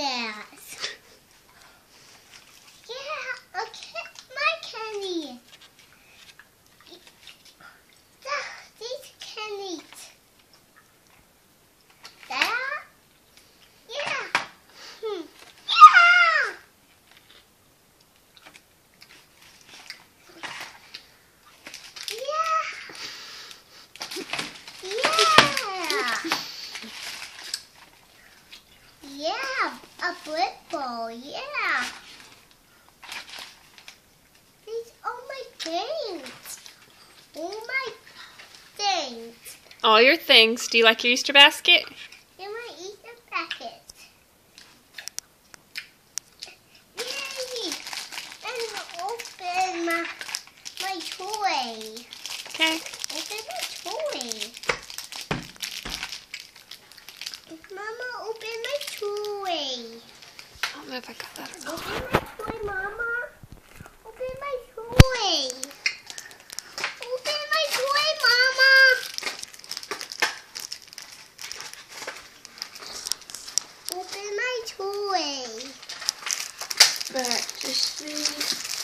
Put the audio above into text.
that. Yeah. These are my things. All my things. All your things. Do you like your Easter basket? In my Easter packet. Yay! And open my, my toy. Okay. Open my toy. Mama, open my I don't know if I got that or not. Open my toy, Mama. Open my toy. Open my toy, Mama. Open my toy. Back to sleep.